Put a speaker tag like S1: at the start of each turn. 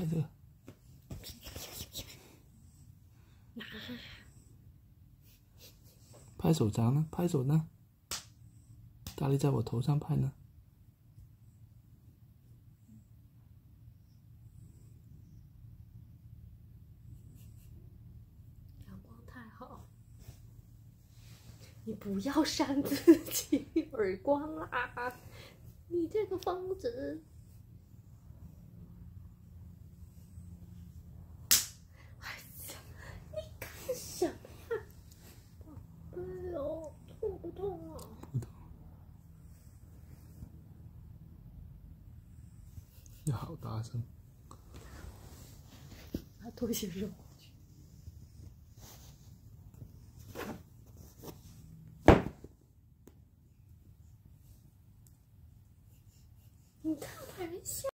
S1: 拍这个。拍手掌呢？拍手呢？大力在我头上拍呢。
S2: 阳光太好，你不要扇自己耳光啦！你这个疯子！痛不痛啊？
S1: 不痛。要好大声。
S2: 把拖鞋扔过去。你看，还笑。